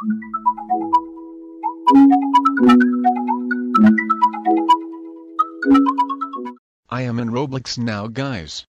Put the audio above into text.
I am in Roblox now guys.